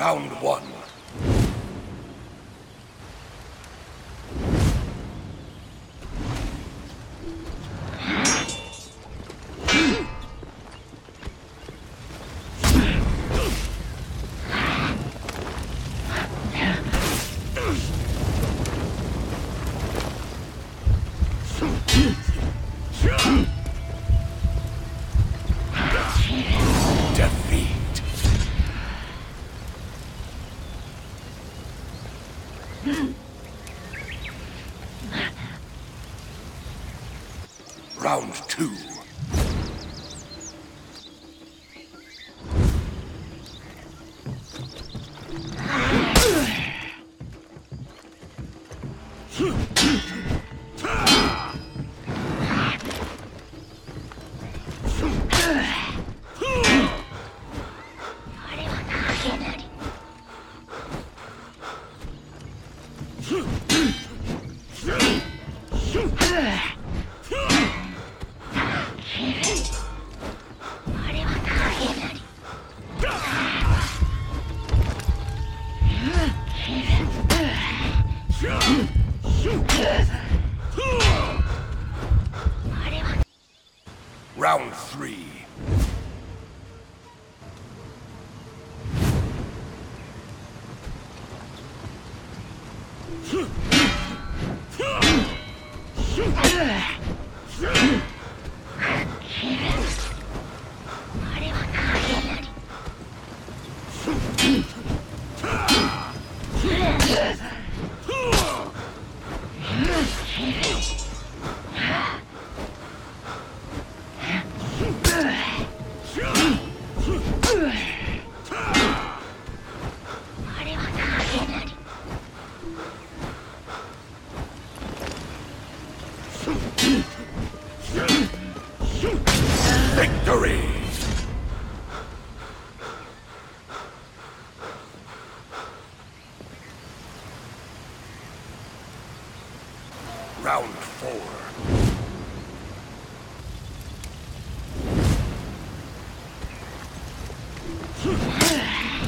Round one. Defeat. Round two. Round three. Victory! Round four. Huh.